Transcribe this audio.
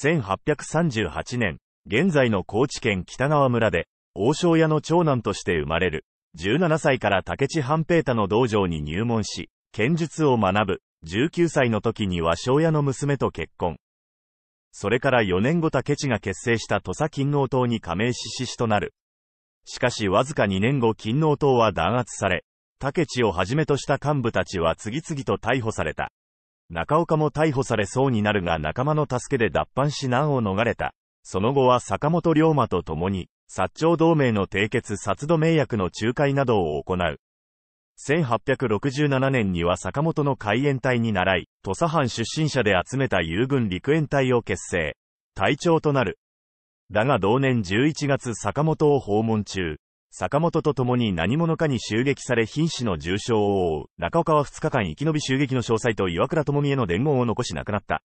1838年、現在の高知県北川村で、王将屋の長男として生まれる。17歳から竹地半平太の道場に入門し、剣術を学ぶ。19歳の時には庄屋の娘と結婚。それから4年後竹地が結成した土佐勤王党に加盟し志士となる。しかしわずか2年後勤王党は弾圧され、竹地をはじめとした幹部たちは次々と逮捕された。中岡も逮捕されそうになるが仲間の助けで脱藩し難を逃れた。その後は坂本龍馬と共に、薩長同盟の締結薩戸名役の仲介などを行う。1867年には坂本の海援隊に倣い、土佐藩出身者で集めた友軍陸援隊を結成。隊長となる。だが同年11月坂本を訪問中、坂本と共に何者かに襲撃され瀕死の重傷を負う。中岡は2日間生き延び襲撃の詳細と岩倉智美への伝言を残し亡くなった。